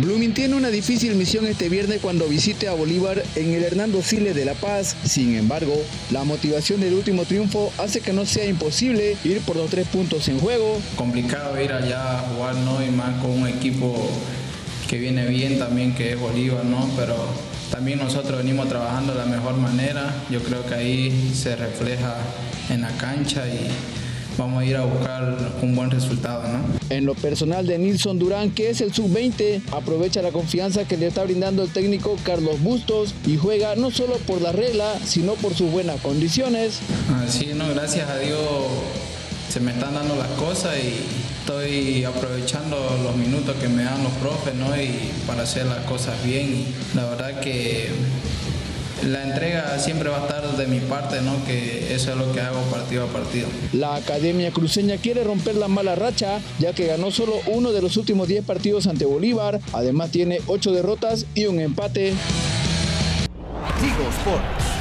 Blooming tiene una difícil misión este viernes cuando visite a Bolívar en el Hernando Siles de La Paz. Sin embargo, la motivación del último triunfo hace que no sea imposible ir por los tres puntos en juego. Complicado ir allá a jugar, ¿no? Y más con un equipo que viene bien también, que es Bolívar, ¿no? Pero también nosotros venimos trabajando de la mejor manera. Yo creo que ahí se refleja en la cancha y vamos a ir a buscar un buen resultado. ¿no? En lo personal de Nilson Durán, que es el sub-20, aprovecha la confianza que le está brindando el técnico Carlos Bustos y juega no solo por la regla, sino por sus buenas condiciones. Así, no, gracias a Dios se me están dando las cosas y estoy aprovechando los minutos que me dan los profes ¿no? y para hacer las cosas bien. Y la verdad que la entrega siempre va a estar de mi parte, ¿no? que eso es lo que hago partido a partido. La Academia Cruceña quiere romper la mala racha, ya que ganó solo uno de los últimos 10 partidos ante Bolívar, además tiene 8 derrotas y un empate. Sports.